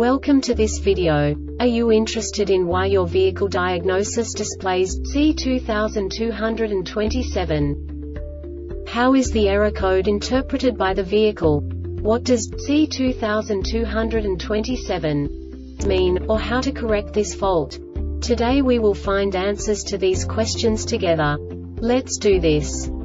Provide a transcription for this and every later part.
Welcome to this video. Are you interested in why your vehicle diagnosis displays C2227? How is the error code interpreted by the vehicle? What does C2227 mean, or how to correct this fault? Today we will find answers to these questions together. Let's do this.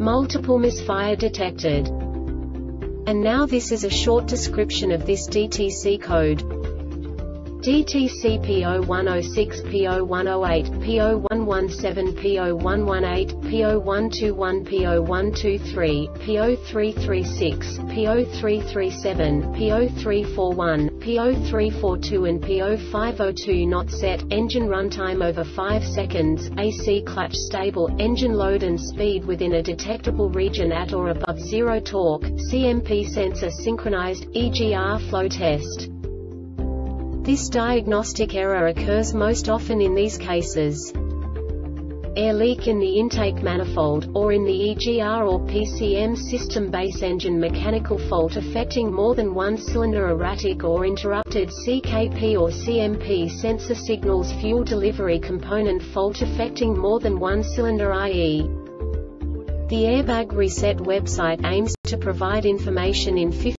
Multiple misfire detected. And now this is a short description of this DTC code. DTC P0106 P0108 P0117 P0118 P0121 P0123 P0336 P0337 P0341 P0342 and P0502 not set, engine runtime over 5 seconds, AC clutch stable, engine load and speed within a detectable region at or above zero torque, CMP sensor synchronized, EGR flow test. This diagnostic error occurs most often in these cases. Air leak in the intake manifold, or in the EGR or PCM system base engine mechanical fault affecting more than one cylinder erratic or interrupted CKP or CMP sensor signals fuel delivery component fault affecting more than one cylinder i.e. The Airbag Reset website aims to provide information in 50